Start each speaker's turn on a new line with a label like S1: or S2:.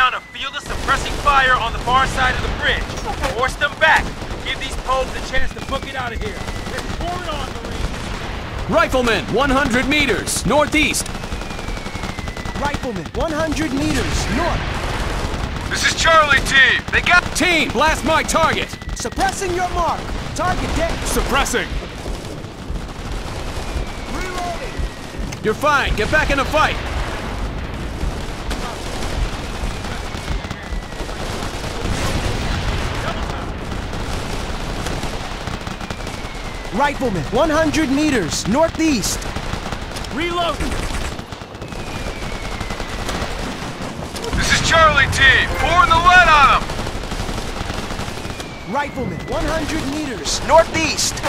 S1: down a field of suppressing fire on the far side of the bridge. Force them back. Give these poles a chance to book it out of here. Let's pour it on, Marines.
S2: Riflemen, 100 meters, northeast.
S3: Rifleman, 100 meters, north.
S4: This is Charlie Team. They got...
S2: Team, blast my target.
S3: Suppressing your mark. Target dead.
S2: Suppressing.
S3: Reloading.
S2: You're fine. Get back in the fight.
S3: Rifleman, 100 meters, northeast.
S1: Reloading.
S4: This is Charlie Team. Pouring the lead on them.
S3: Rifleman, 100 meters, northeast.